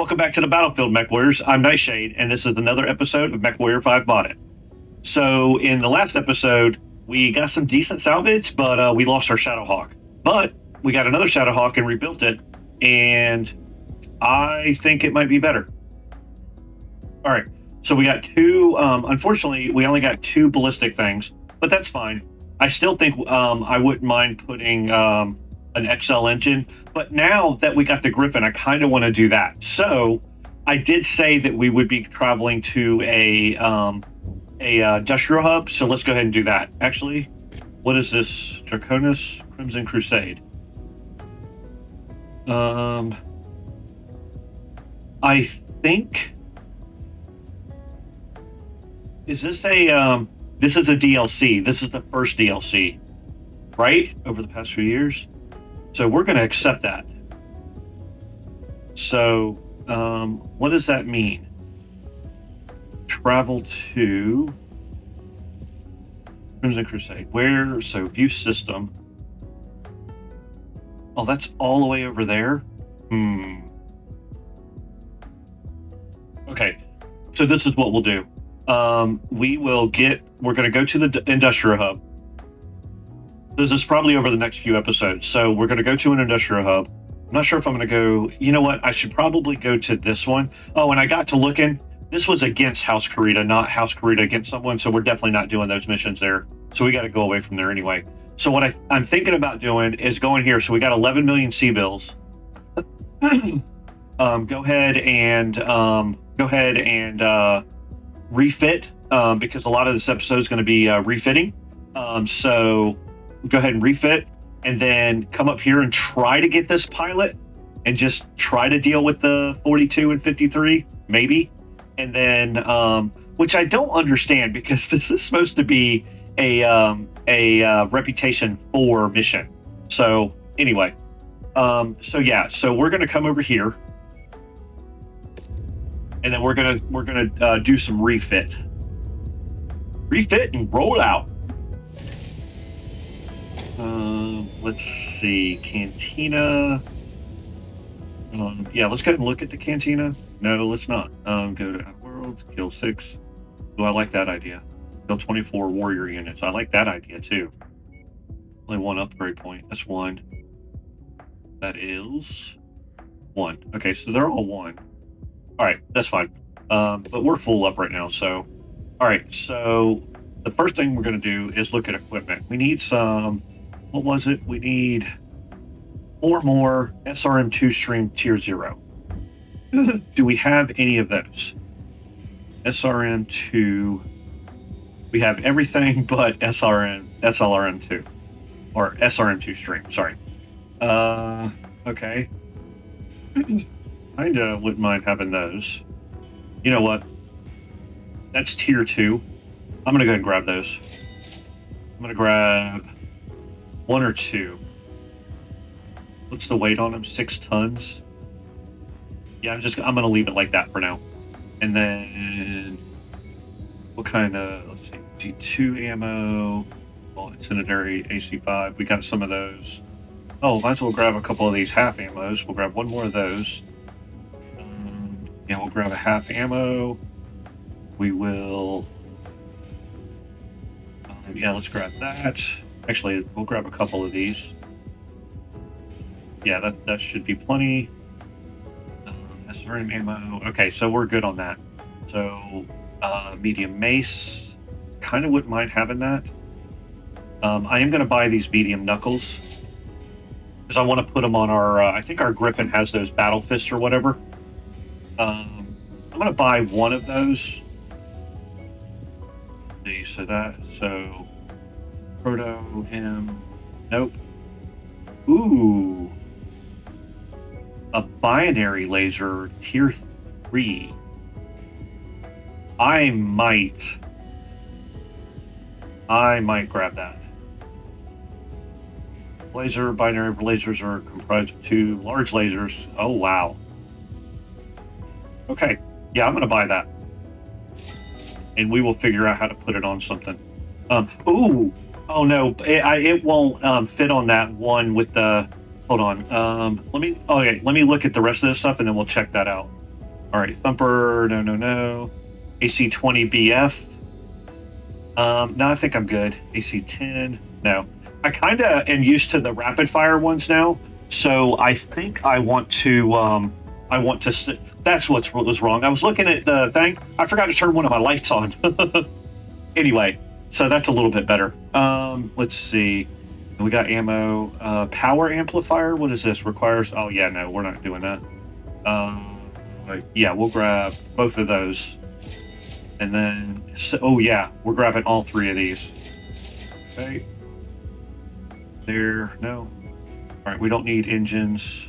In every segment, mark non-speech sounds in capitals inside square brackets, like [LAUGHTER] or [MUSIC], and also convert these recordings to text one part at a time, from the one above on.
Welcome back to the Battlefield, Mech Warriors. I'm Nyghtshade, and this is another episode of Mech Warrior 5 Bought It. So, in the last episode, we got some decent salvage, but uh, we lost our Shadowhawk. But we got another Shadowhawk and rebuilt it, and I think it might be better. All right, so we got two. Um, unfortunately, we only got two ballistic things, but that's fine. I still think um, I wouldn't mind putting um, an XL engine, but now that we got the Griffin, I kind of want to do that. So I did say that we would be traveling to a um, a uh, industrial hub. So let's go ahead and do that. Actually, what is this? Draconis Crimson Crusade. Um, I think is this a um, this is a DLC. This is the first DLC, right? Over the past few years. So we're going to accept that. So, um, what does that mean? Travel to Crimson Crusade. Where? So, view system. Oh, that's all the way over there? Hmm. Okay. So, this is what we'll do. Um, we will get, we're going to go to the industrial hub this is probably over the next few episodes. So we're going to go to an industrial hub. I'm not sure if I'm going to go. You know what? I should probably go to this one. Oh, and I got to looking. This was against House Kurita, not House Kurita against someone. So we're definitely not doing those missions there. So we got to go away from there anyway. So what I, I'm thinking about doing is going here. So we got 11 million C-bills. [CLEARS THROAT] um, go ahead and um, go ahead and uh, refit um, because a lot of this episode is going to be uh, refitting. Um, so go ahead and refit, and then come up here and try to get this pilot and just try to deal with the 42 and 53, maybe. And then, um, which I don't understand because [LAUGHS] this is supposed to be a um, a uh, reputation for mission. So anyway, um, so yeah, so we're gonna come over here, and then we're gonna we're gonna uh, do some refit, refit and roll out. Uh, let's see, Cantina. Um, yeah, let's go and look at the Cantina. No, let's not. Um, go to Worlds, kill six. Oh, I like that idea. Kill 24 warrior units. I like that idea too. Only one upgrade point. That's one. That is one. Okay, so they're all one. All right, that's fine. Um, but we're full up right now, so. All right, so the first thing we're going to do is look at equipment. We need some what was it? We need four more SRM2 streak tier zero. [LAUGHS] Do we have any of those? SRM2. We have everything [LAUGHS] but SRM, SLRM2. Or SRM2 streak, sorry. Uh, okay. [CLEARS THROAT] Kinda wouldn't mind having those. You know what? That's tier two. I'm gonna go and grab those. I'm gonna grab one or two. What's the weight on them? Six tons. Yeah, I'm just I'm gonna leave it like that for now. And then what kind of let's see G2 ammo, well incendiary AC5. We got some of those. Oh, might as well grab a couple of these half ammos. We'll grab one more of those. Um, yeah, we'll grab a half ammo. We will. Um, yeah, let's grab that. Actually, we'll grab a couple of these. Yeah, that, that should be plenty. Uh. Okay, so we're good on that. So, uh, medium mace. Kind of wouldn't mind having that. Um, I am going to buy these medium knuckles. Because I want to put them on our... Uh, I think our Griffin has those battle fists or whatever. Um, I'm going to buy one of those. So that... So... Proto him. Nope. Ooh. A binary laser tier three. I might. I might grab that. Laser binary lasers are comprised of two large lasers. Oh wow. Okay. Yeah, I'm gonna buy that. And we will figure out how to put it on something. Um, ooh, Oh no, it, I, it won't um, fit on that one with the. Hold on. Um, let me. Okay, let me look at the rest of this stuff and then we'll check that out. All right, Thumper, no, no, no. AC 20 BF. Um, no, I think I'm good. AC 10, no. I kind of am used to the rapid fire ones now, so I think I want to. Um, I want to. That's what's what was wrong. I was looking at the thing. I forgot to turn one of my lights on. [LAUGHS] anyway, so that's a little bit better. Um, let's see. We got ammo. Uh, power amplifier. What is this? Requires. Oh yeah, no, we're not doing that. Um, yeah, we'll grab both of those, and then. So, oh yeah, we're grabbing all three of these. Okay. There. No. All right. We don't need engines.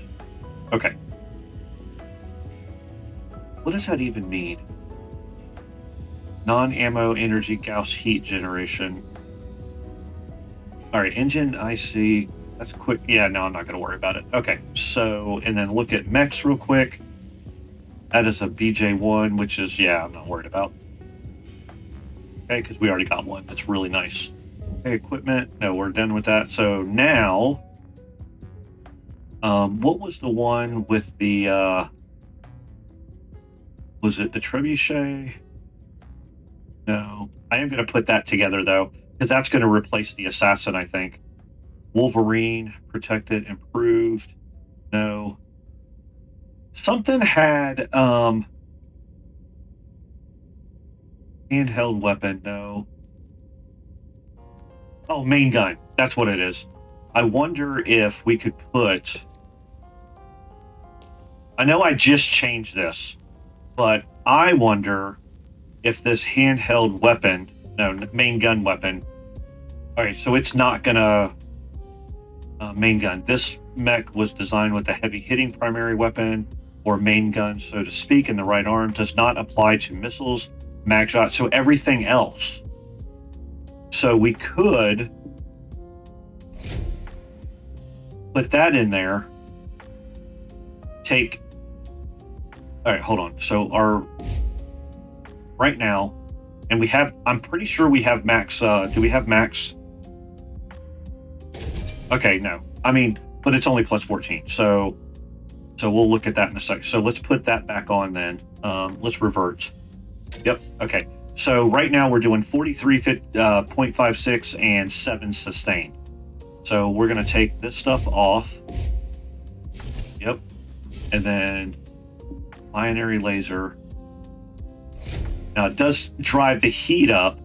Okay. What does that even mean? Non-ammo energy Gauss heat generation. All right, engine I see. That's quick. Yeah, no, I'm not going to worry about it. Okay, so, and then look at mechs real quick. That is a BJ1, which is, yeah, I'm not worried about. Okay, because we already got one. That's really nice. Okay, equipment. No, we're done with that. So now, um, what was the one with the, uh, was it the trebuchet? No. I am going to put that together, though, because that's going to replace the assassin, I think. Wolverine, protected, improved. No. Something had um handheld weapon, no. Oh, main gun. That's what it is. I wonder if we could put I know I just changed this, but I wonder if this handheld weapon, no, main gun weapon. All right, so it's not gonna uh, main gun. This mech was designed with a heavy hitting primary weapon or main gun, so to speak, in the right arm. Does not apply to missiles, mag shot, so everything else. So we could put that in there. Take. All right, hold on. So our right now, and we have. I'm pretty sure we have max. Uh, do we have max? Okay, no. I mean, but it's only plus 14. So so we'll look at that in a sec. So let's put that back on then. Um, let's revert. Yep. Okay. So right now we're doing 43.56 uh, and 7 sustain. So we're going to take this stuff off. Yep. And then binary laser. Now it does drive the heat up.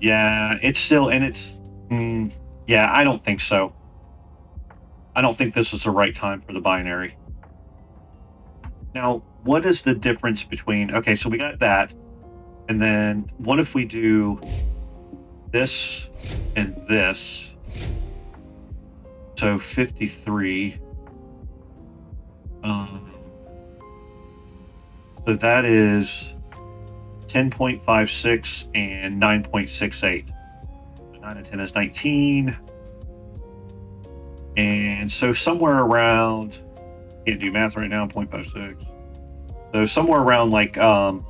Yeah, it's still, and it's, mm, yeah, I don't think so. I don't think this is the right time for the binary. Now, what is the difference between, okay, so we got that. And then what if we do this and this? So 53. Um, so that is 10.56 and 9.68. 9 and 10 is 19. And so somewhere around, can't do math right now, 0.56. So somewhere around like um,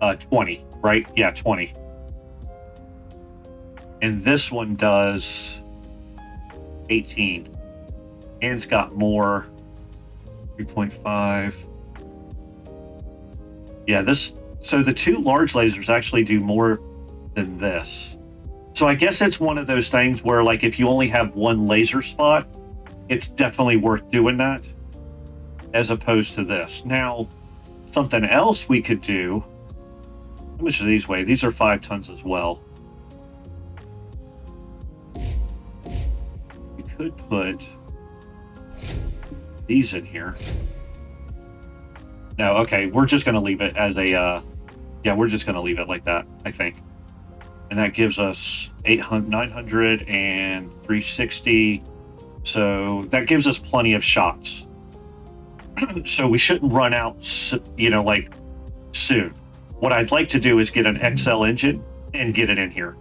uh, 20, right? Yeah, 20. And this one does 18. And it's got more, 3.5. Yeah, this, so the two large lasers actually do more than this. So I guess it's one of those things where like if you only have one laser spot, it's definitely worth doing that as opposed to this. Now, something else we could do. How much do these weigh? These are five tons as well. We could put these in here. No, okay, we're just going to leave it as a, uh, yeah, we're just going to leave it like that, I think. And that gives us 800, 900 and 360 so that gives us plenty of shots. [CLEARS THROAT] so we shouldn't run out, you know, like soon. What I'd like to do is get an XL engine and get it in here,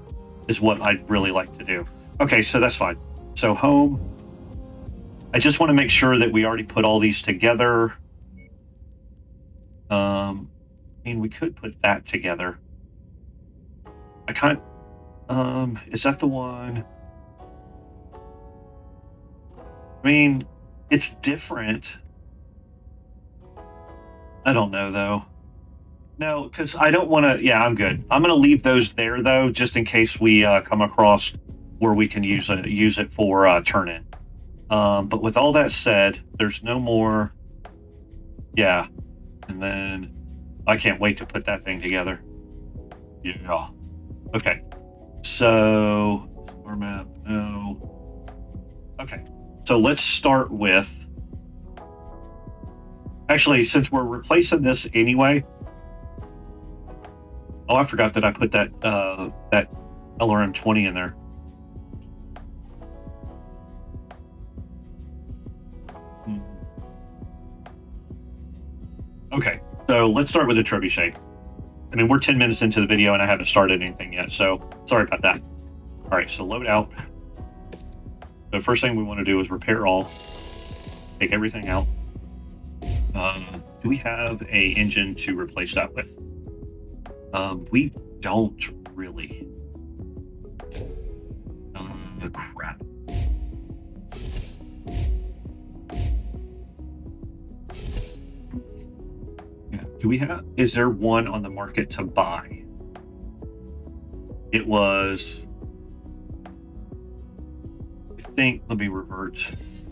is what I'd really like to do. Okay, so that's fine. So home. I just want to make sure that we already put all these together. Um, mean, we could put that together. I can't. Um, is that the one? I mean, it's different. I don't know though. No, because I don't want to. Yeah, I'm good. I'm going to leave those there though, just in case we uh, come across where we can use it use it for uh, turn in. Um, but with all that said, there's no more. Yeah, and then I can't wait to put that thing together. Yeah. Okay. So star map. No. Okay. So let's start with. Actually, since we're replacing this anyway. Oh, I forgot that I put that uh, that LRM twenty in there. Hmm. Okay, so let's start with the trebuchet. I mean, we're 10 minutes into the video and I haven't started anything yet, so sorry about that. All right, so load out. The first thing we want to do is repair all. Take everything out. Um, do we have a engine to replace that with? Um, we don't really. Uh, crap. Do we have? Is there one on the market to buy? It was. I think. Let me revert.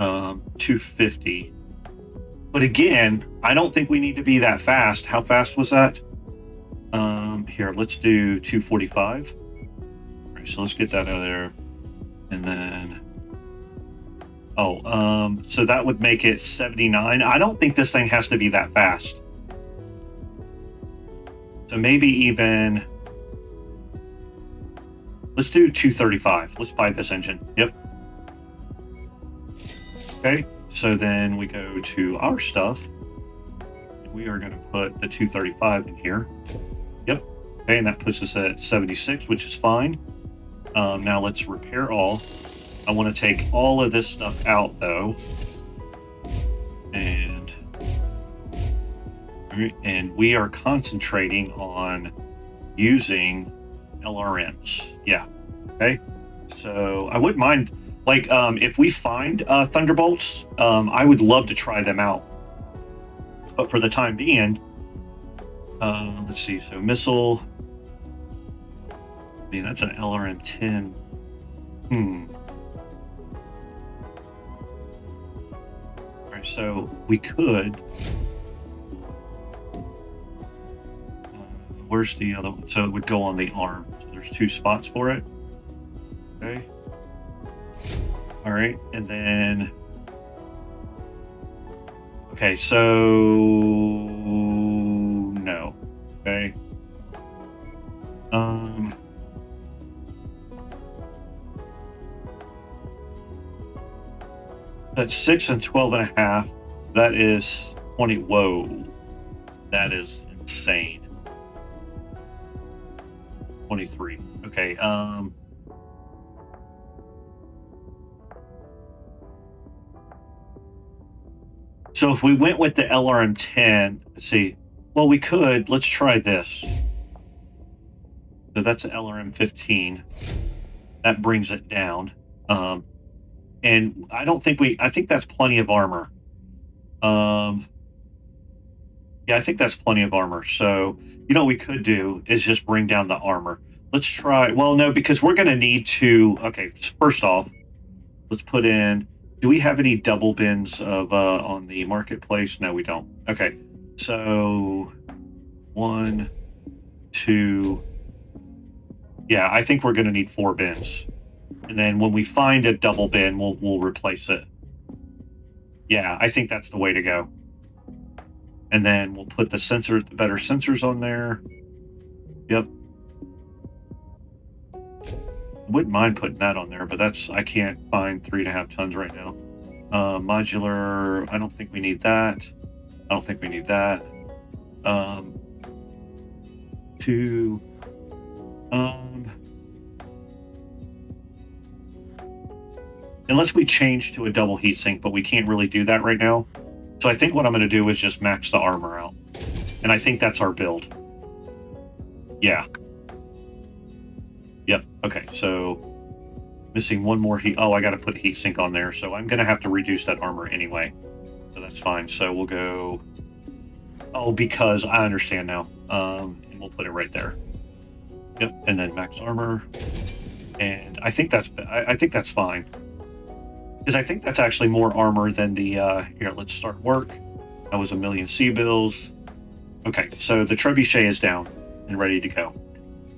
Um, 250. But again, I don't think we need to be that fast. How fast was that? Um, here, let's do 245. All right, so let's get that out of there. And then, oh, um, so that would make it 79. I don't think this thing has to be that fast. So maybe even, let's do 235. Let's buy this engine. Yep. Okay, so then we go to our stuff. We are going to put the 235 in here. Yep. Okay, and that puts us at 76, which is fine. Um, now let's repair all. I want to take all of this stuff out, though. And, and we are concentrating on using LRMs. Yeah. Okay. So I wouldn't mind, like, um, if we find uh, Thunderbolts, um, I would love to try them out. But for the time being, uh, let's see. So missile. I mean, that's an LRM 10. Hmm. All right, so we could. Where's the other one? So it would go on the arm. So there's two spots for it. Okay. All right, and then. Okay, so no. Okay. Um. That's six and twelve and a half. That is 20. Whoa. That is insane. 23. Okay. Um. So if we went with the LRM 10, let's see, well, we could. Let's try this. So that's an LRM 15. That brings it down. Um, and I don't think we, I think that's plenty of armor. Um, yeah, I think that's plenty of armor. So, you know, what we could do is just bring down the armor. Let's try, well, no, because we're going to need to, okay, first off, let's put in, do we have any double bins of, uh, on the marketplace? No, we don't. Okay. So one, two. Yeah, I think we're going to need four bins. And then when we find a double bin, we'll we'll replace it. Yeah, I think that's the way to go. And then we'll put the sensor, the better sensors on there. Yep. Wouldn't mind putting that on there, but that's I can't find three and a half tons right now. Uh, modular, I don't think we need that. I don't think we need that. Um, to um, unless we change to a double heatsink, but we can't really do that right now. So I think what I'm going to do is just max the armor out, and I think that's our build. Yeah. Yep. Okay. So missing one more heat. Oh, I got to put heat sink on there, so I'm going to have to reduce that armor anyway. So that's fine. So we'll go. Oh, because I understand now. Um, and we'll put it right there. Yep, and then max armor, and I think that's I, I think that's fine because I think that's actually more armor than the. Uh, here, let's start work. That was a million C-bills. Okay, so the trebuchet is down and ready to go.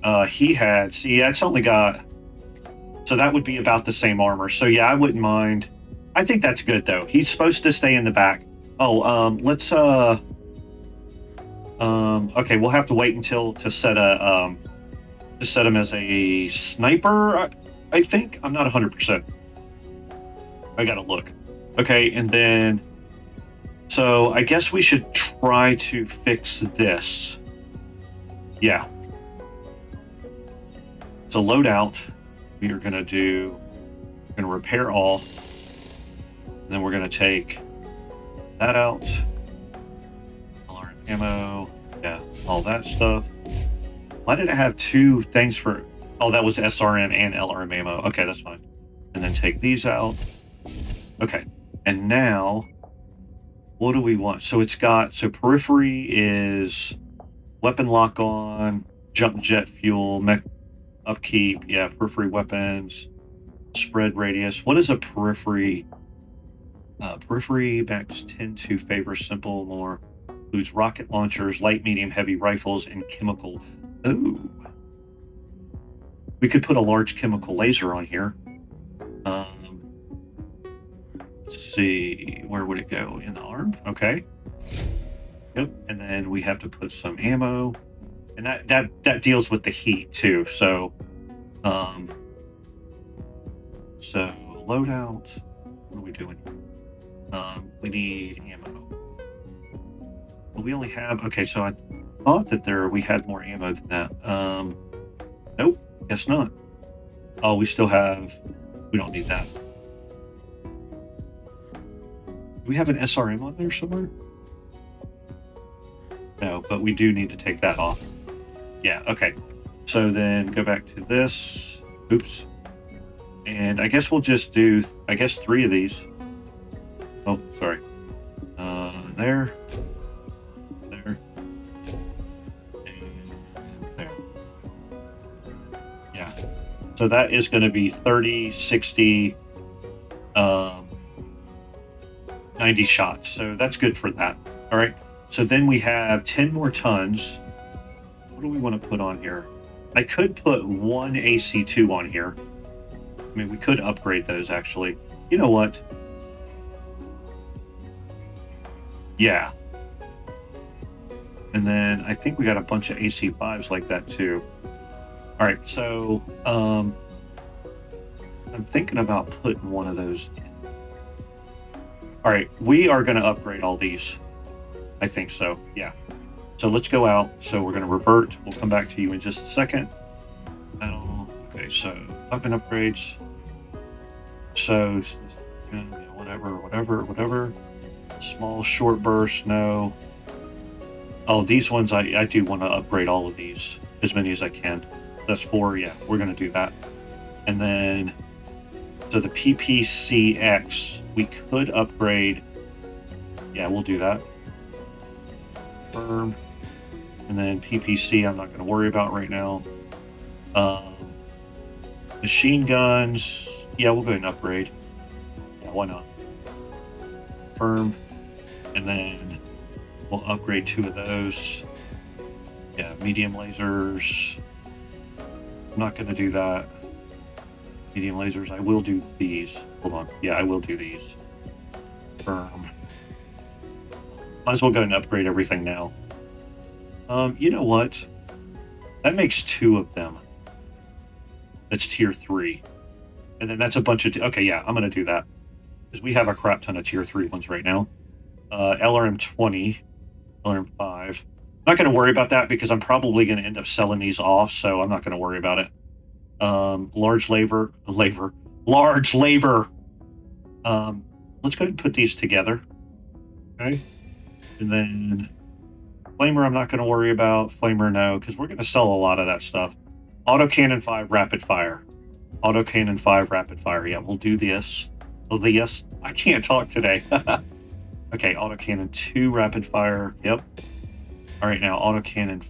Uh, he had see, that's only got. So that would be about the same armor. So yeah, I wouldn't mind. I think that's good though. He's supposed to stay in the back. Oh, um, let's uh. Um, okay, we'll have to wait until to set a um to set him as a sniper. I, I think I'm not 100. I gotta look. Okay, and then so I guess we should try to fix this. Yeah. So loadout, we are gonna do. We're gonna repair all, and then we're gonna take that out. LRM ammo, yeah, all that stuff. Why did it have two things for? Oh, that was SRM and LRM ammo. Okay, that's fine. And then take these out. Okay, and now what do we want? So it's got so periphery is weapon lock on, jump jet fuel, mech upkeep. Yeah, periphery weapons, spread radius. What is a periphery? Uh, periphery max tend to favor simple more includes rocket launchers, light, medium, heavy rifles, and chemical Ooh. We could put a large chemical laser on here. Um, let's see, where would it go? In the arm? Okay. Yep, and then we have to put some ammo. And that, that, that deals with the heat too, so... Um, so, loadout. What are we doing? Um, we need ammo. But we only have... Okay, so I thought that there we had more ammo than that. Um, nope, guess not. Oh, we still have. We don't need that. We have an SRM on there somewhere? No, but we do need to take that off. Yeah, okay. So then go back to this. Oops. And I guess we'll just do, I guess, three of these. Oh, sorry. Uh, there. There. And there. Yeah. So that is going to be 30, 60, um, 90 shots. So that's good for that. All right. So then we have 10 more tons. What do we want to put on here? I could put one AC2 on here. I mean, we could upgrade those actually. You know what? Yeah. And then I think we got a bunch of AC5s like that too. All right, so um, I'm thinking about putting one of those. All right, we are going to upgrade all these. I think so, yeah. So let's go out. So we're going to revert. We'll come back to you in just a second. Okay, so weapon upgrades. So, whatever, whatever, whatever. Small short burst, no. Oh, these ones, I, I do want to upgrade all of these, as many as I can. That's four. Yeah, we're going to do that. And then, so the PPCX, we could upgrade. Yeah, we'll do that. Firm. And then PPC, I'm not going to worry about right now. Um, machine guns. Yeah, we'll go and upgrade. Yeah, why not? Firm. And then we'll upgrade two of those. Yeah, medium lasers. I'm not going to do that. Medium lasers. I will do these. Hold on. Yeah, I will do these. Firm. Might as well go and upgrade everything now. Um, you know what? That makes two of them. That's tier three. And then that's a bunch of... okay, yeah, I'm going to do that. Because we have a crap ton of tier three ones right now. Uh, LRM 20, LRM 5. I'm Not going to worry about that because I'm probably going to end up selling these off, so I'm not going to worry about it. Um, large labor, [LAUGHS] labor, large labor. Um, let's go and put these together. Okay. And then Flamer, I'm not going to worry about. Flamer, no, because we're going to sell a lot of that stuff. Autocannon 5 rapid fire. Autocannon 5 rapid fire. Yeah, we'll do this. Oh, the yes. I can't talk today. [LAUGHS] okay, autocannon 2 rapid fire. Yep. All right, now autocannon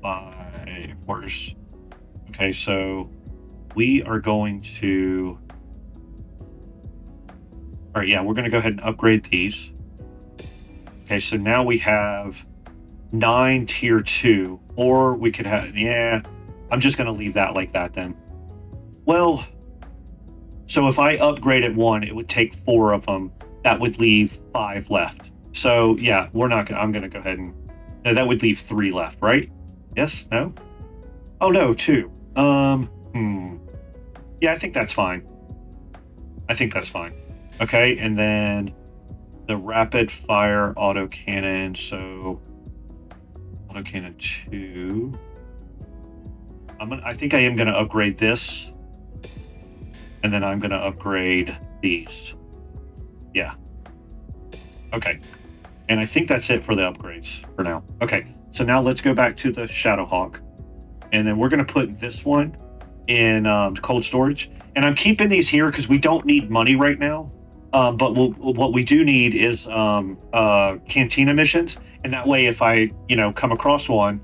five. Where's okay? So we are going to. All right, yeah, we're going to go ahead and upgrade these. Okay, so now we have nine tier two, or we could have, yeah, I'm just going to leave that like that then. Well, so if I upgraded one, it would take four of them. That would leave five left. So yeah, we're not gonna, I'm going to go ahead and, no, that would leave three left, right? Yes? No? Oh, no, two. Um, hmm. Yeah, I think that's fine. I think that's fine. Okay, and then the rapid fire autocannon. So autocannon two. I'm gonna, I think I am gonna upgrade this, and then I'm gonna upgrade these. Yeah. Okay. And I think that's it for the upgrades for now. Okay. So now let's go back to the Shadowhawk, and then we're gonna put this one in um, cold storage. And I'm keeping these here because we don't need money right now. Um, but we'll, what we do need is um, uh, cantina missions, and that way, if I you know come across one,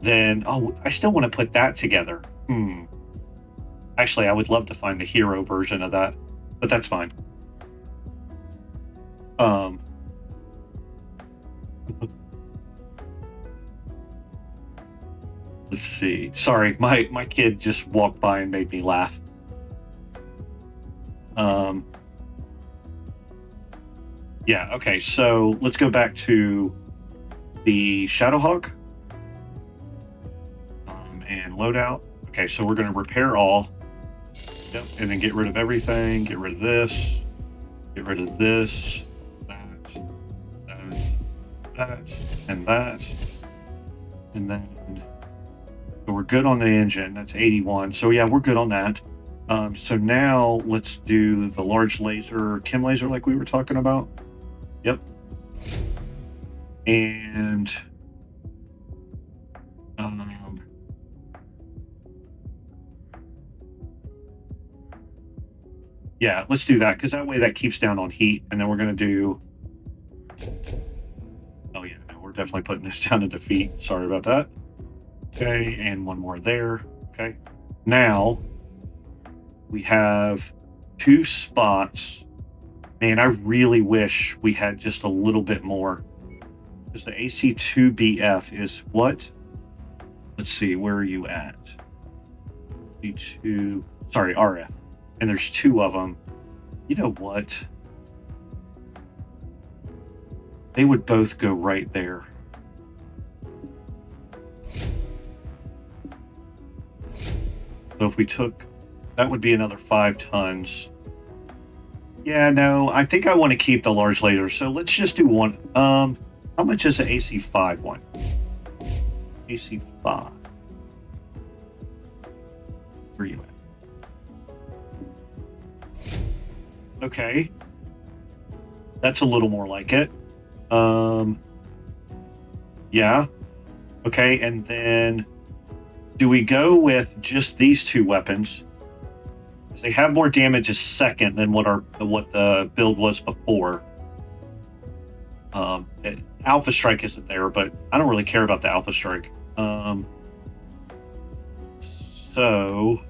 then oh, I still want to put that together. Hmm. Actually, I would love to find the hero version of that, but that's fine. Um. Let's see. Sorry, my my kid just walked by and made me laugh. Um. Yeah, okay, so let's go back to the Shadowhawk um, and loadout. Okay, so we're going to repair all. Yep, and then get rid of everything. Get rid of this. Get rid of this. That. That. That. And that. And then so we're good on the engine. That's 81. So yeah, we're good on that. Um, so now let's do the large laser, chem laser like we were talking about. Yep. And um, yeah, let's do that because that way that keeps down on heat, and then we're gonna do. Oh yeah, we're definitely putting this [LAUGHS] down to defeat. Sorry about that. Okay, and one more there. Okay, now we have two spots Man, I really wish we had just a little bit more. Because the AC2BF is what? Let's see, where are you at? AC2, sorry, RF. And there's two of them. You know what? They would both go right there. So if we took, that would be another five tons. Yeah, no, I think I want to keep the large laser. So let's just do one. Um, how much is the AC5 one? AC5. Where are you at? Okay. That's a little more like it. Um, yeah. Okay, and then do we go with just these two weapons? They have more damage a second than what our what the build was before. Um, it, Alpha Strike isn't there, but I don't really care about the Alpha Strike. Um, so,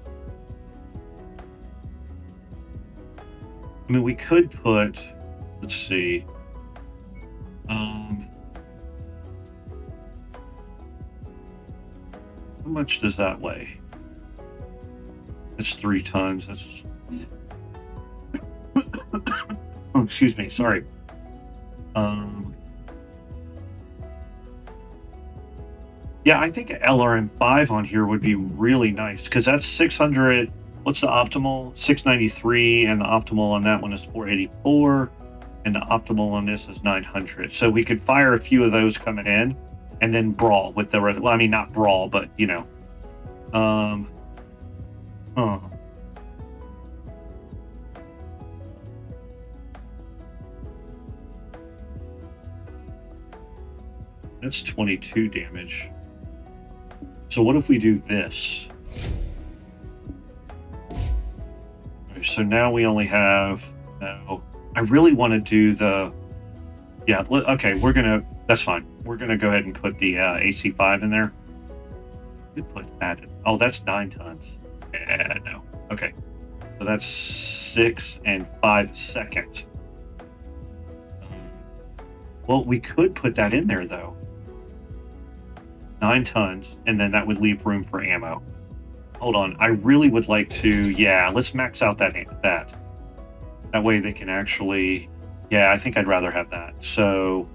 I mean, we could put. Let's see. Um, how much does that weigh? It's three tons. That's. [COUGHS] oh, excuse me. Sorry. Um. Yeah, I think LRM5 on here would be really nice because that's 600. What's the optimal? 693, and the optimal on that one is 484, and the optimal on this is 900. So we could fire a few of those coming in, and then brawl with the. Well, I mean, not brawl, but you know. Um, Huh. That's 22 damage. So what if we do this? so now we only have... No. I really want to do the... Yeah, okay, we're going to... that's fine. We're gonna go ahead and put the uh, AC5 in there. We put that. In. Oh, that's nine tons. Yeah, no. Okay, so that's six and five seconds. Um, well, we could put that in there though. Nine tons, and then that would leave room for ammo. Hold on, I really would like to. Yeah, let's max out that that. That way they can actually. Yeah, I think I'd rather have that. So,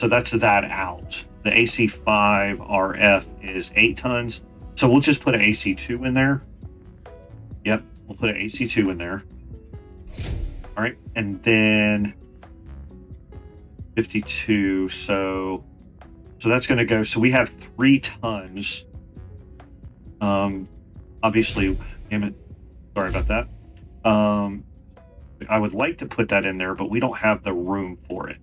so that's that out. The AC5 RF is eight tons. So we'll just put an AC2 in there. Yep, we'll put an AC2 in there. All right, and then 52. So, so that's going to go. So we have three tons. Um, obviously, damn it. Sorry about that. Um, I would like to put that in there, but we don't have the room for it.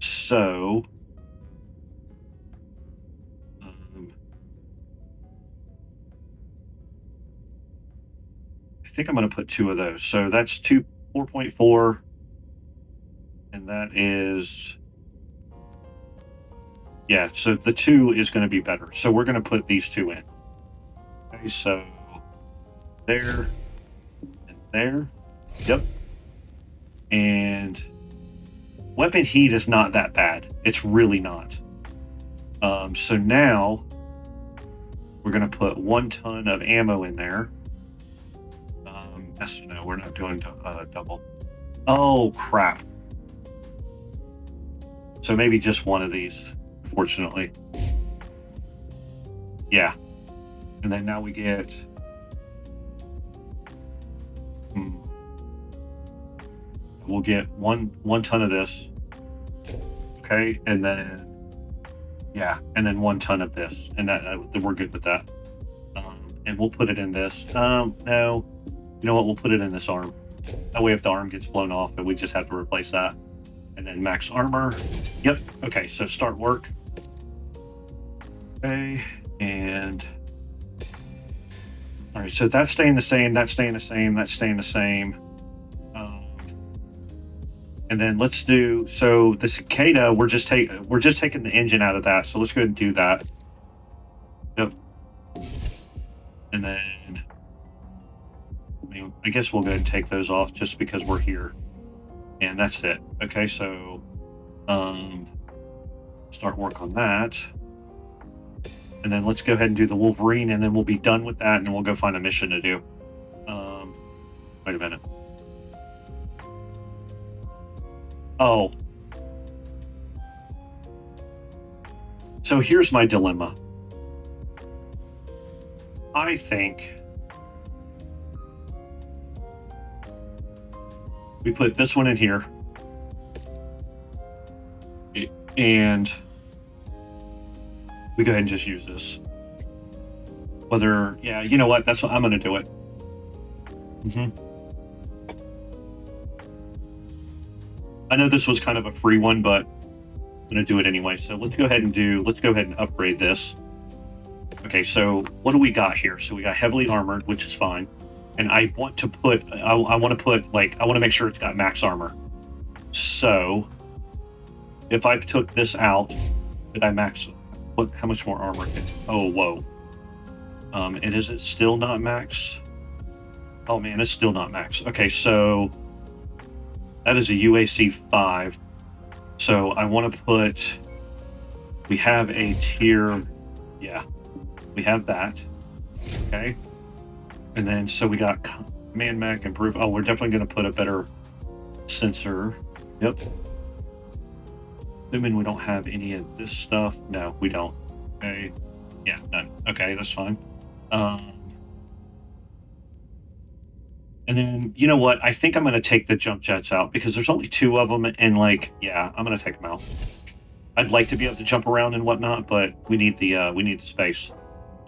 So, um, I think I'm going to put two of those. So that's two 4.4, and that is yeah. So the two is going to be better. So we're going to put these two in. Okay, so there and there. Yep. And weapon heat is not that bad. It's really not. Um, so now we're going to put one ton of ammo in there. Um, that's, no, we're not doing uh, double. Oh, crap. So maybe just one of these, fortunately. Yeah. And then now we get... Hmm we'll get one one ton of this okay and then yeah and then one ton of this and that we're good with that. Um, and we'll put it in this. Um no you know what we'll put it in this arm. That way if the arm gets blown off and we just have to replace that. And then max armor. Yep okay so start work. Okay and all right so that's staying the same that's staying the same that's staying the same and then let's do so the cicada. We're just taking we're just taking the engine out of that. So let's go and do that. Yep. And then I mean, I guess we'll go and take those off just because we're here. And that's it. Okay, so um, start work on that. And then let's go ahead and do the Wolverine, and then we'll be done with that, and we'll go find a mission to do. Um, wait a minute. Oh. So here's my dilemma. I think we put this one in here. And we go ahead and just use this. Whether, yeah, you know what? That's what I'm going to do it. Mm-hmm. I know this was kind of a free one, but I'm to do it anyway. So let's go ahead and do, let's go ahead and upgrade this. Okay, so what do we got here? So we got heavily armored, which is fine. And I want to put, I, I want to put, like, I want to make sure it's got max armor. So if I took this out, did I max, what, how much more armor? Can, oh, whoa. Um, and is it still not max? Oh man, it's still not max. Okay, so that is a UAC 5. So I want to put, we have a tier, yeah, we have that. Okay. And then, so we got command Mac improve. Oh, we're definitely going to put a better sensor. Yep. Assuming we don't have any of this stuff. No, we don't. Okay. Yeah, none. Okay, that's fine. Um, and then, you know what? I think I'm going to take the jump jets out because there's only two of them. And, like, yeah, I'm going to take them out. I'd like to be able to jump around and whatnot, but we need the uh, we need the space.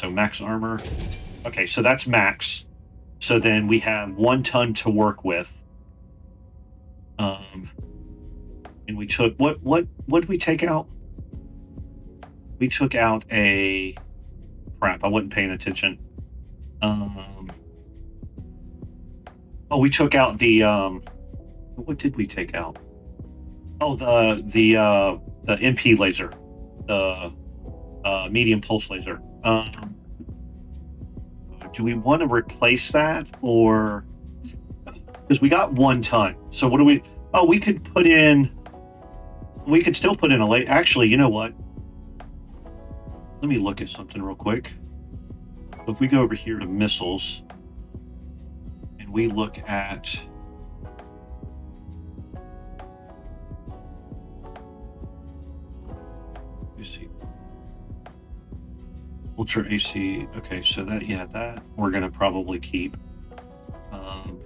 So max armor. Okay, so that's max. So then we have one ton to work with. Um, and we took what what what did we take out? We took out a crap. I wasn't paying attention. Um, Oh, we took out the um what did we take out? Oh, the the uh the MP laser, the uh, medium pulse laser. Um, do we want to replace that or because we got one ton? So what do we? Oh, we could put in. We could still put in a late. Actually, you know what? Let me look at something real quick. If we go over here to missiles, we look at you see. Ultra AC. Okay, so that yeah, that we're gonna probably keep. Um,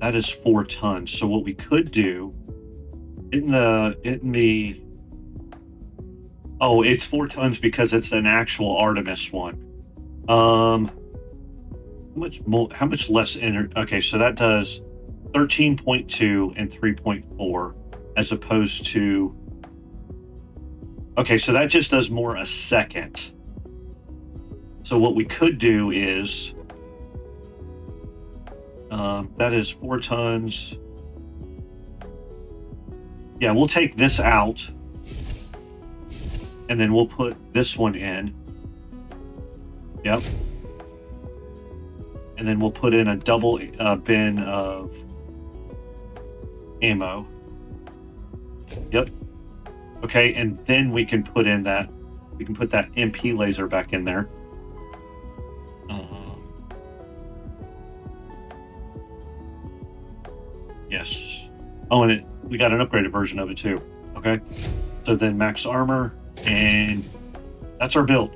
that is four tons. So what we could do in the in the oh, it's four tons because it's an actual Artemis one. Um, much more? How much less? Inter- okay, so that does thirteen point two and three point four, as opposed to Okay, so that just does more a second. So what we could do is um, that is four tons. Yeah, we'll take this out and then we'll put this one in. Yep. And then we'll put in a double uh, bin of ammo. Yep. Okay, and then we can put in that, we can put that MP laser back in there. Um, yes. Oh, and it, we got an upgraded version of it too. Okay. So then max armor, and that's our build.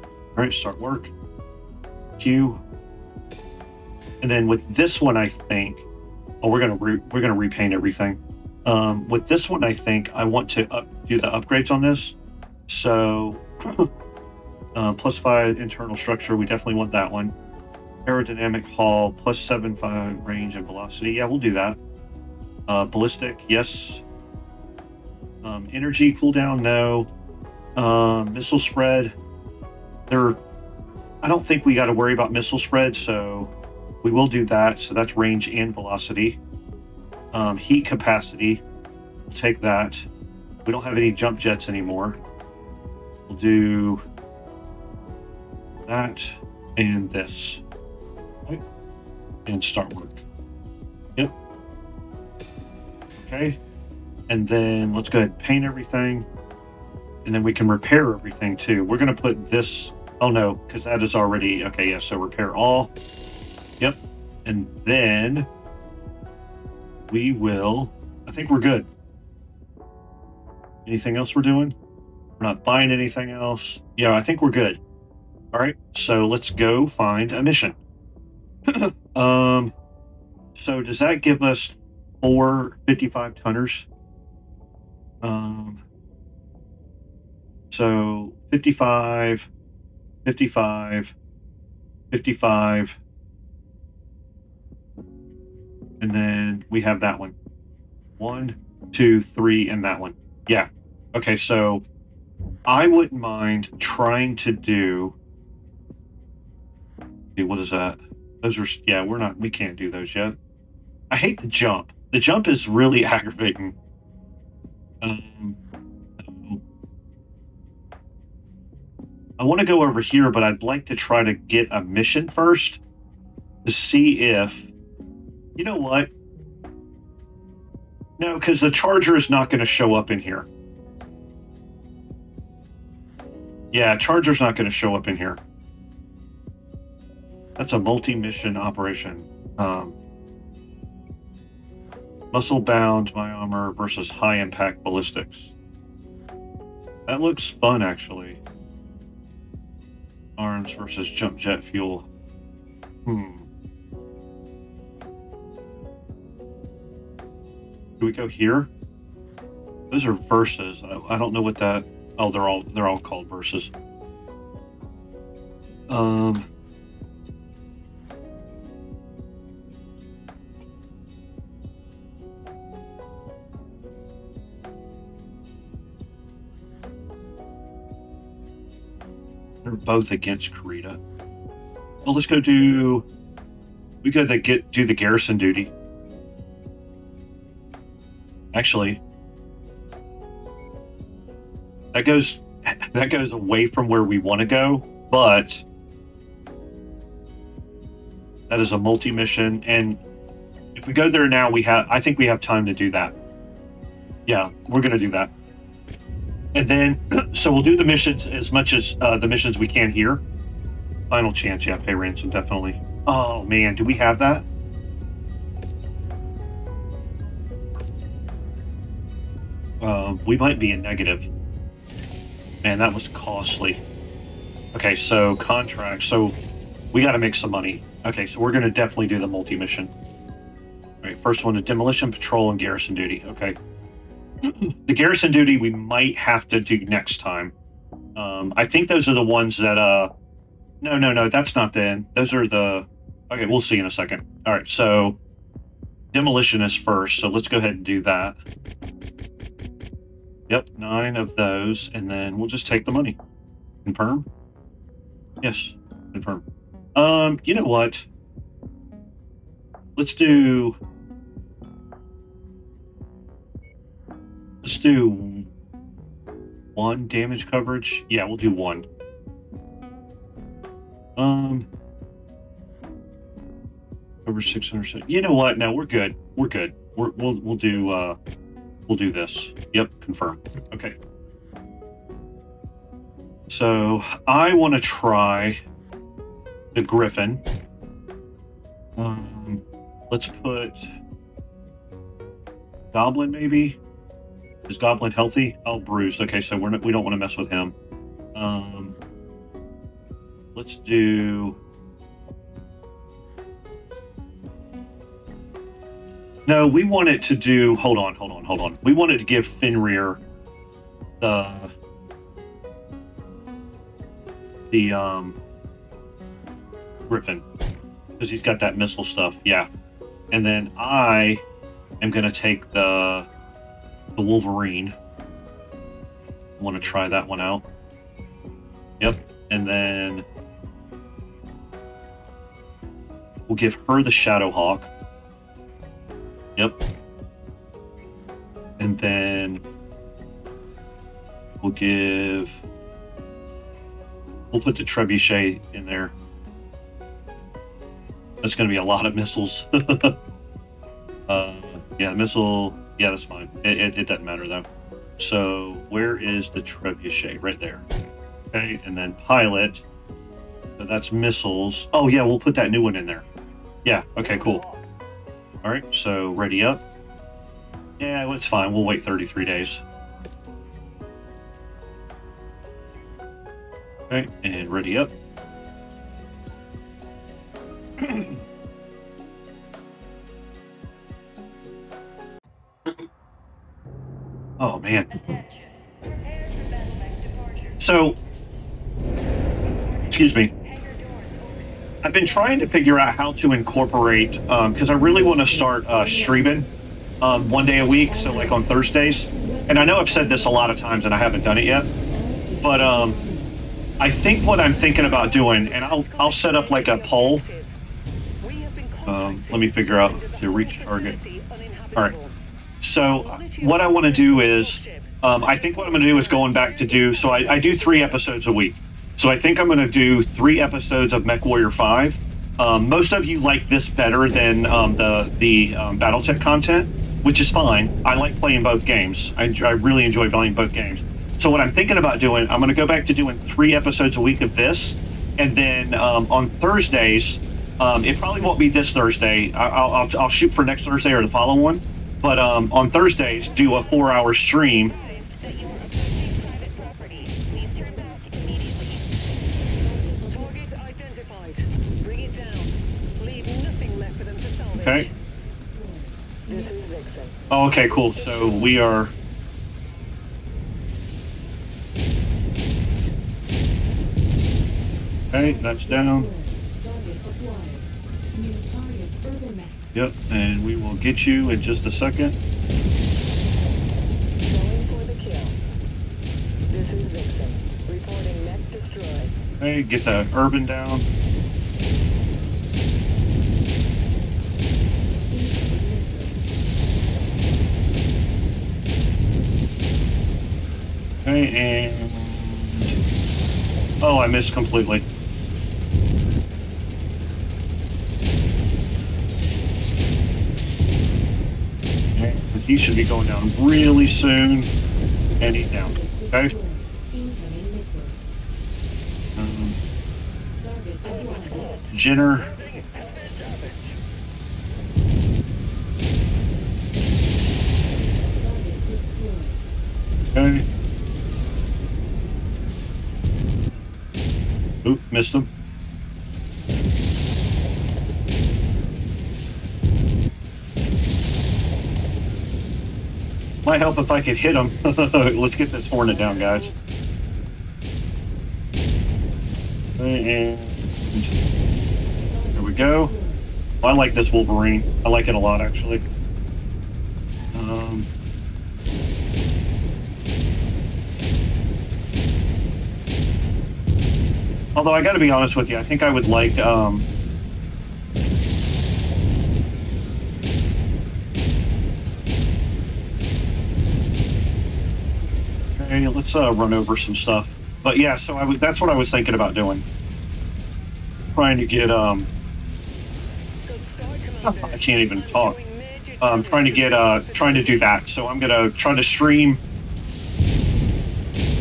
All right, start work. Q. And then with this one, I think, oh, we're gonna re- we're gonna repaint everything. Um, with this one, I think I want to up, do the upgrades on this. So, [LAUGHS] uh, plus five internal structure, we definitely want that one. Aerodynamic hull, plus seven five range and velocity. Yeah, we'll do that. Uh, ballistic, yes. Um, energy cooldown, no. Um, missile spread, there. I don't think we got to worry about missile spread, so we will do that. So that's range and velocity. Um, heat capacity, we'll take that. We don't have any jump jets anymore. We'll do that and this. And start work. Yep. Okay. And then let's go ahead and paint everything. And then we can repair everything too. We're going to put this. Oh no, because that is already. Okay, yeah, so repair all. And then we will. I think we're good. Anything else we're doing? We're not buying anything else. Yeah, I think we're good. All right, so let's go find a mission. [CLEARS THROAT] um, so does that give us four 55 tonners? Um, so 55, 55, 55, and then we have that one. One, two, three, and that one. Yeah. Okay, so I wouldn't mind trying to do. See, what is that? Those are yeah. We're not. We can't do those yet. I hate the jump. The jump is really [LAUGHS] aggravating. Um, I want to go over here, but I'd like to try to get a mission first to see if you know what? No, because the charger is not going to show up in here. Yeah, charger's not going to show up in here. That's a multi-mission operation. Um, muscle bound my armor versus high impact ballistics. That looks fun, actually. Arms versus jump jet fuel. Hmm. We go here? Those are verses. I, I don't know what that. Oh, they're all they're all called verses. Um. They're both against Kurita. Well, let's go do. We go to get do the garrison duty. Actually, that goes [LAUGHS] that goes away from where we want to go, but that is a multi mission, and if we go there now, we have I think we have time to do that. Yeah, we're gonna do that, and then [CLEARS THROAT] so we'll do the missions as much as uh, the missions we can here. Final chance, yeah, pay ransom definitely. Oh man, do we have that? Um, we might be in negative. That was costly. Okay, so contract. So we got to make some money. Okay, so we're going to definitely do the multi mission. All right, first one is demolition patrol and garrison duty. Okay. [CLEARS THROAT] the garrison duty we might have to do next time. Um, I think those are the ones that. uh No, no, no, that's not the. end. Those are the. Okay, we'll see in a second. All right, so demolition is first. So let's go ahead and do that. Yep, nine of those, and then we'll just take the money. Confirm? Yes, confirm. Um, you know what? Let's do... Let's do one damage coverage. Yeah, we'll do one. Um, over 600. You know what? No, we're good. We're good. We're, we'll we'll do uh We'll do this. Yep, confirm. Okay. So I want to try the Griffin. Um, let's put Goblin maybe. Is Goblin healthy? Oh, bruised. Okay, so we're not, we don't want to mess with him. Um, let's do No, we wanted to do. Hold on, hold on, hold on. We wanted to give Fenrir the the um Griffin because he's got that missile stuff. Yeah, and then I am gonna take the the Wolverine. Want to try that one out? Yep, and then we'll give her the Shadowhawk. Yep. And then we'll give. We'll put the trebuchet in there. That's going to be a lot of missiles. [LAUGHS] uh, yeah, missile. Yeah, that's fine. It, it, it doesn't matter though. So where is the trebuchet? Right there. Okay, and then pilot. So that's missiles. Oh yeah, we'll put that new one in there. Yeah. Okay. Cool. All right, so ready up. Yeah, it's fine. We'll wait 33 days. Okay, and ready up. [CLEARS THROAT] oh, man. So, excuse me. I've been trying to figure out how to incorporate because um, I really want to start uh, streaming um, one day a week, so like on Thursdays. And I know I've said this a lot of times and I haven't done it yet, but um, I think what I'm thinking about doing, and I'll I'll set up like a poll. Um, let me figure out to reach target. All right. So what I want to do is, um, I think what I'm going to do is going back to do. So I, I do three episodes a week. So I think I'm going to do three episodes of MechWarrior 5. Um, most of you like this better than um, the the um, BattleTech content, which is fine. I like playing both games. I, I really enjoy playing both games. So what I'm thinking about doing, I'm going to go back to doing three episodes a week of this, and then um, on Thursdays, um, it probably won't be this Thursday. I'll, I'll, I'll, shoot for next Thursday or the following one. But um, on Thursdays, do a four-hour stream Okay. Oh, okay, cool. So we are. Okay, that's down. Yep, and we will get you in just a second. Okay, get the urban down. And oh, I missed completely. Okay, but he should be going down really soon, and he's down. Okay. Destroyed. Incoming missile. Um, Jenner. Might help if I could hit him. [LAUGHS] Let's get this hornet down, guys. And there we go. I like this Wolverine. I like it a lot, actually. Um, although I got to be honest with you, I think I would like. Um, let's uh, run over some stuff. But yeah, so I. That's what I was thinking about doing. Trying to get. Um, [LAUGHS] I can't even talk. um, trying to get uh, trying to do that. So I'm gonna try to stream.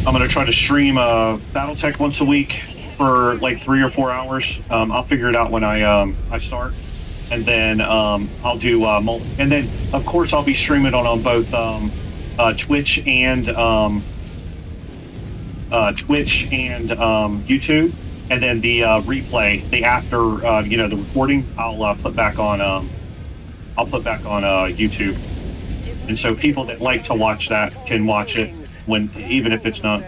I'm gonna try to stream uh, BattleTech once a week for like three or four hours. Um, I'll figure it out when I um, I start, and then um, I'll do uh, and then of course I'll be streaming on on both um, uh, Twitch and um, uh, Twitch and um, YouTube, and then the uh, replay, the after uh, you know the recording, I'll uh, put back on um, I'll put back on uh, YouTube, and so people that like to watch that can watch it when even if it's not.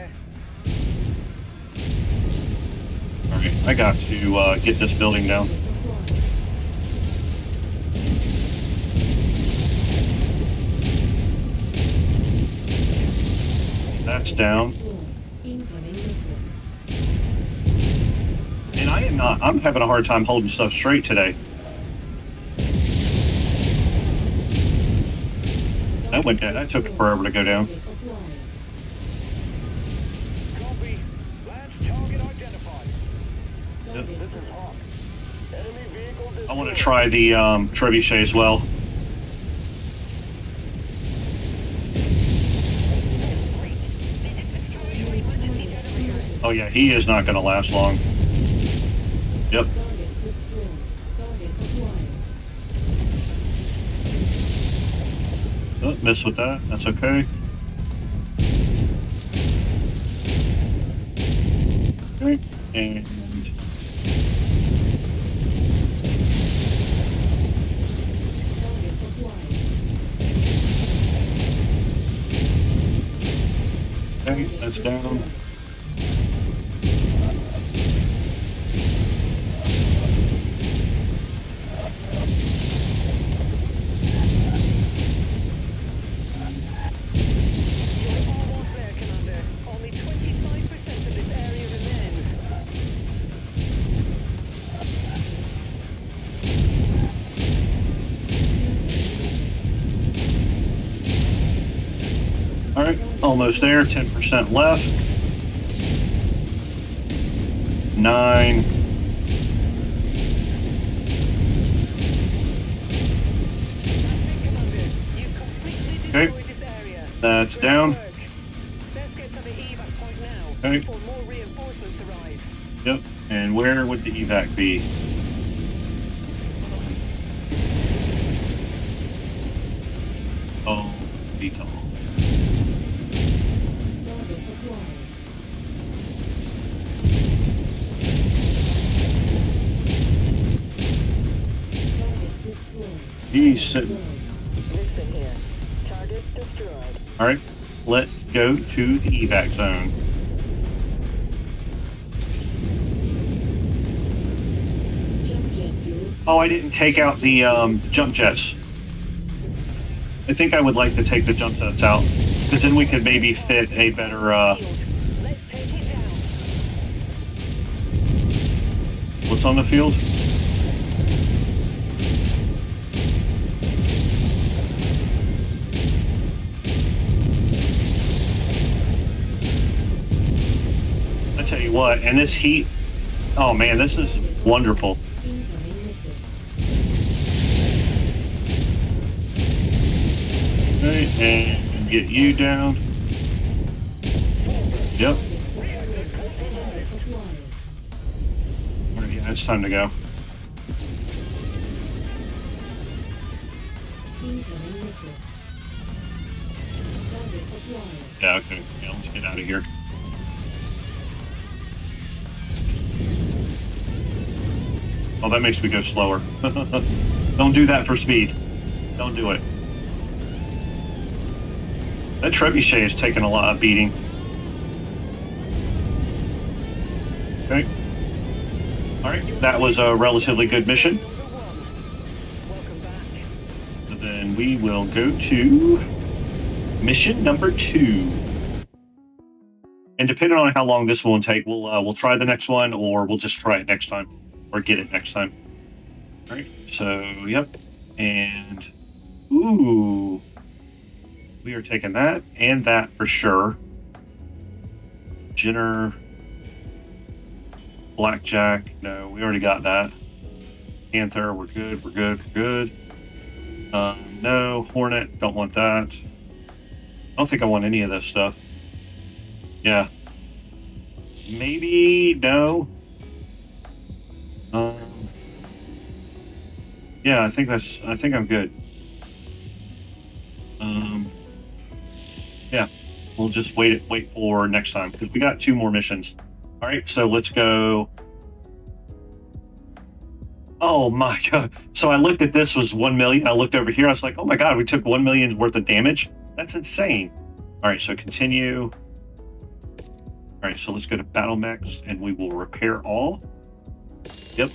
All right, I got to uh, get this building down. That's down. And I am not. I'm having a hard time holding stuff straight today. That went down. That took forever to go down. I want to try the um, trebuchet as well. Oh yeah, he is not going to last long. Yep. Don't. Oh, miss with that. That's okay. Okay. And okay, that's down. Almost there. Ten percent left. Nine. Commander, you've completely Okay. destroyed this area. That's down. work. Let's get to the evac point now Okay. before more reinforcements arrive. Yep. And where would the evac be? To the evac zone. Oh, I didn't take out the um, jump jets. I think I would like to take the jump jets out because then we could maybe fit a better. Uh, what's on the field? You what, and this heat, oh man, this is wonderful. Okay, and get you down. Yep. Yeah, it's time to go. Yeah, okay. Yeah, let's get out of here. Oh, that makes me go slower. [LAUGHS] Don't do that for speed. Don't do it. That trebuchet is taking a lot of beating. Okay. Alright, that was a relatively good mission. And then we will go to mission number two. And depending on how long this one will take, we'll uh, we'll try the next one, or we'll just try it next time, or get it next time. All right. So yep, and ooh, we are taking that and that for sure. Jenner, Blackjack. No, we already got that. Panther, we're good. We're good. We're good. Um, no, Hornet, don't want that. I don't think I want any of this stuff. Yeah. Maybe, no. Um, yeah, I think that's, I think I'm good. Um, yeah, we'll just wait, wait for next time because we got two more missions. All right, so let's go. Oh my [LAUGHS] god! So I looked at this was one million. I looked over here. I was like, oh my god, we took one million's worth of damage. That's insane. All right, so continue. All right, so let's go to battle mechs and we will repair all. Yep.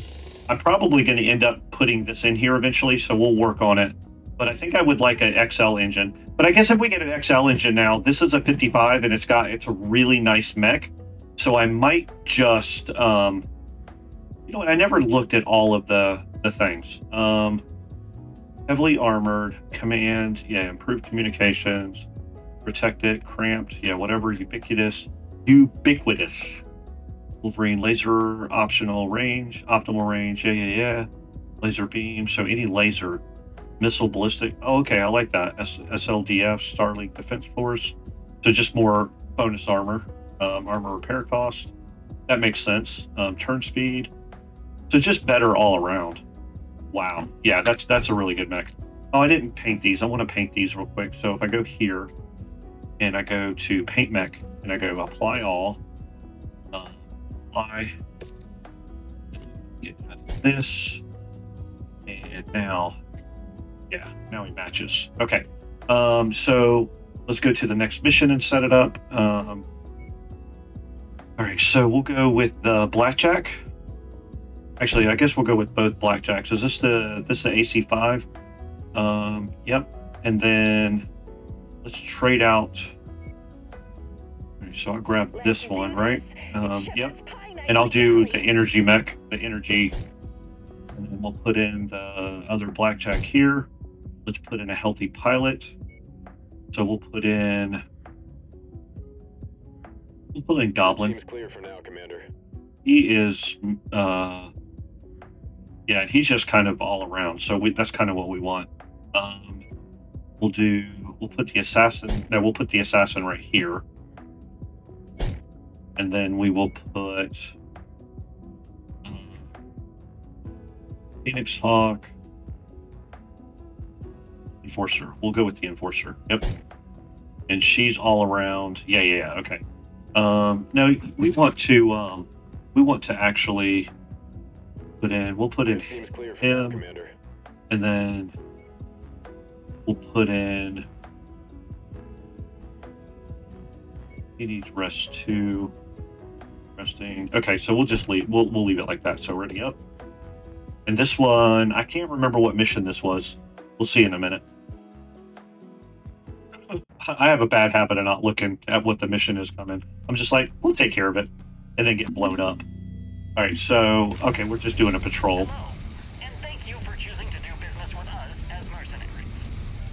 I'm probably going to end up putting this in here eventually, so we'll work on it. But I think I would like an XL engine. But I guess if we get an XL engine now, this is a 55 and it's got it's a really nice mech. So I might just um you know what, I never looked at all of the the things. Um heavily armored, command, yeah, improved communications, protected, cramped, yeah, whatever, ubiquitous, ubiquitous. Wolverine laser optional range, optimal range, yeah, yeah, yeah. Laser beam, so any laser, missile ballistic. Oh, okay, I like that. S- SLDF, Star League Defense Force. So just more bonus armor, um, armor repair cost. That makes sense. Um, turn speed. So just better all around. Wow. Yeah, that's that's a really good mech. Oh, I didn't paint these. I want to paint these real quick. So if I go here and I go to paint mech and I go apply all, apply, get out of this, and now, yeah, now he matches. Okay. Um, so let's go to the next mission and set it up. Um, all right, so we'll go with the blackjack. Actually, I guess we'll go with both blackjacks. Is this the this the AC five? Um, yep. And then let's trade out. Okay, So I'll grab this one, right? Um, yep. And I'll do the energy mech, the energy, and then we'll put in the other blackjack here. Let's put in a healthy pilot. So we'll put in. We'll put in Goblin. Seems clear for now, Commander. He is, uh, yeah, he's just kind of all around. So we, that's kind of what we want. Um, we'll do. We'll put the assassin. No, we'll put the assassin right here, and then we will put um, Phoenix Hawk. Enforcer. We'll go with the enforcer. Yep. And she's all around. Yeah, yeah, yeah. Okay. Um, no, we want to. Um, we want to actually put in. We'll put in It seems clear for him. Commander. and then we'll put in he needs rest two resting okay so we'll just leave we'll, we'll leave it like that. So ready up. And this one i can't remember what mission this was. We'll see in a minute. [LAUGHS] I have a bad habit of not looking at what the mission is coming. I'm just like we'll take care of it. And then get blown up. All right so okay we're just doing a patrol. Hello, and thank you for choosing to do business with us as mercenaries.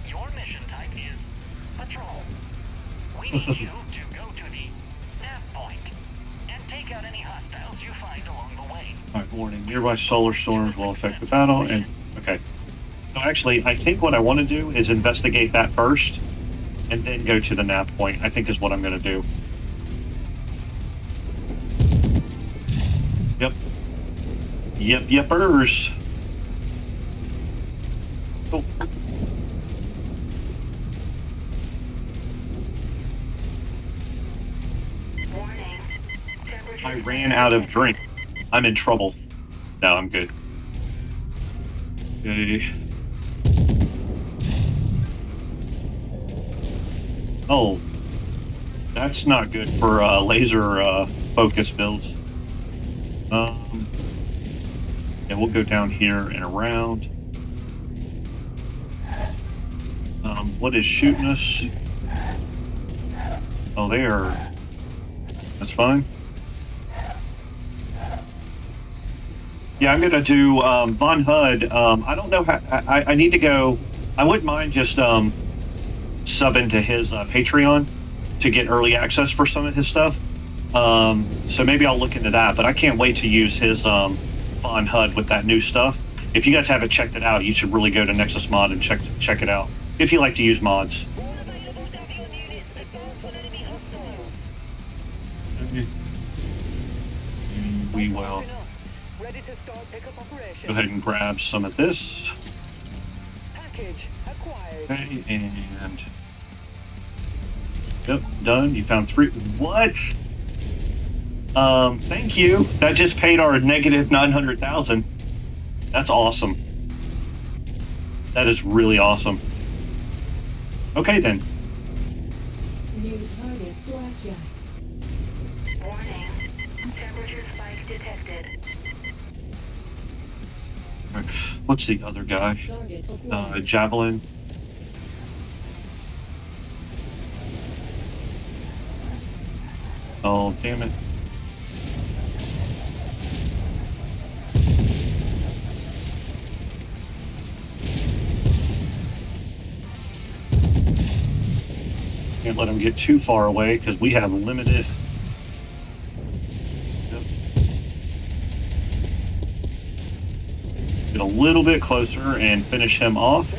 Your mission type is patrol. We need [LAUGHS] you Alright, warning. Nearby solar storms will affect the battle, and... Okay. So actually, I think what I want to do is investigate that first, and then go to the nav point, I think is what I'm going to do. Yep. Yep, yepers. Warning. I ran out of drink. I'm in trouble. No, I'm good. Okay. Oh, that's not good for uh, laser uh, focus builds. Um, yeah, we'll go down here and around. Um, what is shooting us? Oh, they are. That's fine. Yeah, I'm gonna do um, Von Hud. Um, I don't know how. I, I need to go. I wouldn't mind just um, subbing to his uh, Patreon to get early access for some of his stuff. Um, so maybe I'll look into that. But I can't wait to use his um, Von Hud with that new stuff. If you guys haven't checked it out, you should really go to Nexus Mod and check check it out. If you like to use mods. Go ahead and grab some of this. Package acquired. Okay, and yep, done. You found three. What? Um, thank you. That just paid our negative nine hundred thousand. That's awesome. That is really awesome. Okay then. What's the other guy? Uh, javelin. Oh damn it. Can't let him get too far away because we have limited. Little bit closer and finish him off.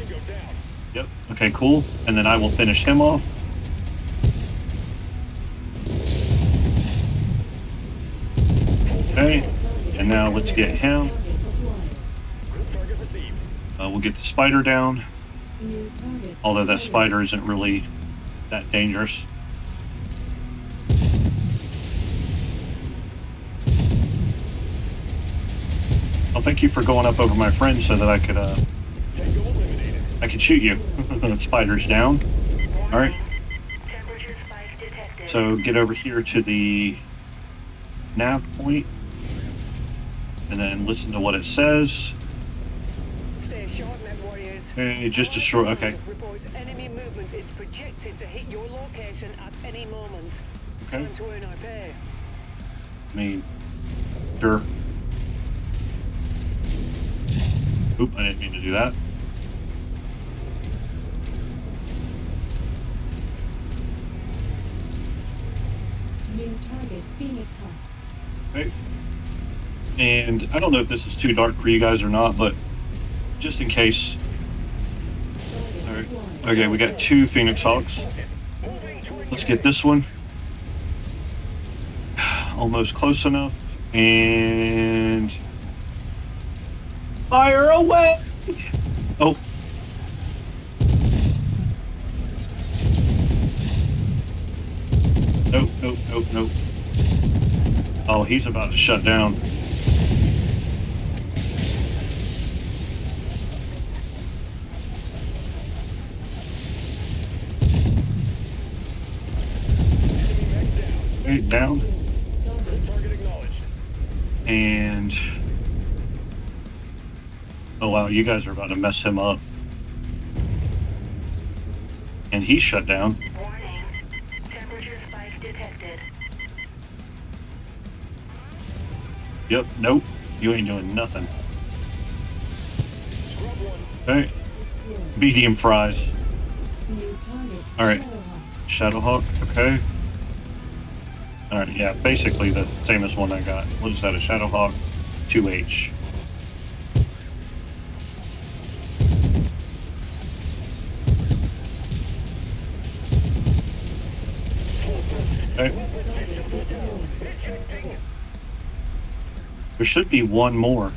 Yep. Okay, cool. And then I will finish him off. Okay. And now let's get him. Uh, we'll get the spider down. Although that spider isn't really that dangerous. Well, thank you for going up over my friend so that I could uh. I could shoot you. [LAUGHS] Spider's down. All right. Temperature spike detected. So get over here to the nav point, and then listen to what it says. Stay warriors. Okay, just a short. Okay. Reports enemy movement is projected to hit your location at any moment. Okay. Time to earn our pay. I mean, sure. Oop, I didn't mean to do that. New target Phoenix Hawk. Okay. And I don't know if this is too dark for you guys or not, but just in case. All right. Okay, we got two Phoenix Hawks. Let's get this one. [SIGHS] Almost close enough. And fire away. Oh. Nope, nope, nope, nope. Oh, he's about to shut down. Okay, down. Target Target acknowledged. And oh wow, you guys are about to mess him up. And he shut down. Warning. Temperature spike detected. Yep, nope, you ain't doing nothing. Destroyed. medium fries. All right. Shadowhawk. Okay. All right, yeah, basically the same as one I got. We'll just add a Shadowhawk, 2H. There should be one more.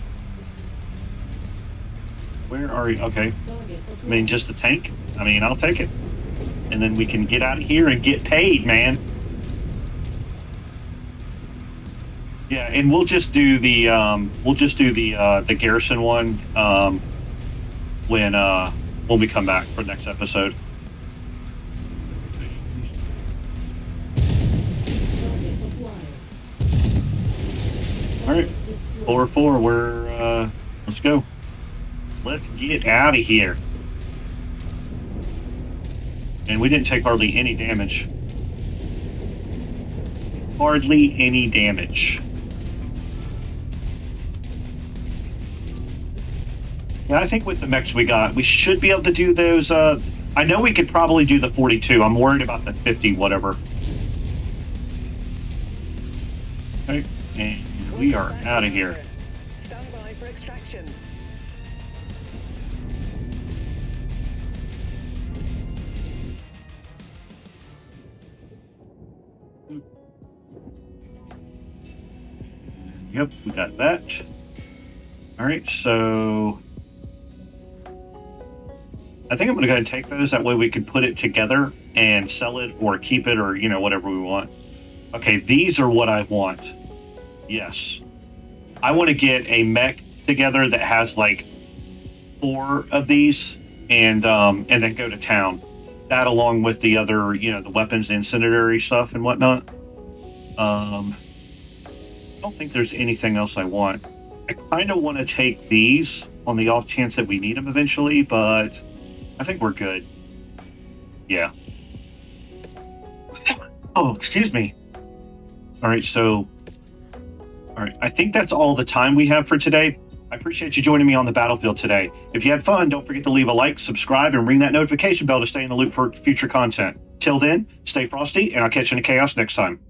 Where are you? Okay. I mean, just a tank? I mean, I'll take it. And then we can get out of here and get paid, man. Yeah, and we'll just do the um, we'll just do the uh, the garrison one um, when uh, when we come back for the next episode. Four four. We're uh, let's go. Let's get out of here. And we didn't take hardly any damage. Hardly any damage. Yeah, I think with the mechs we got, we should be able to do those. Uh, I know we could probably do the 42. I'm worried about the 50, whatever. We are out of here. Stand by for extraction. Yep, we got that. All right, so I think I'm going to go ahead and take those. That way we can put it together and sell it or keep it or, you know, whatever we want. Okay, these are what I want. Yes. I want to get a mech together that has like four of these and um and then go to town. That along with the other, you know, the weapons incendiary stuff and whatnot. Um I don't think there's anything else I want. I kind of want to take these on the off chance that we need them eventually, but I think we're good. Yeah. [COUGHS] Oh, excuse me. All right, so. All right, I think that's all the time we have for today. I appreciate you joining me on the battlefield today. If you had fun, don't forget to leave a like, subscribe, and ring that notification bell to stay in the loop for future content. Till then, stay frosty, and I'll catch you in the chaos next time.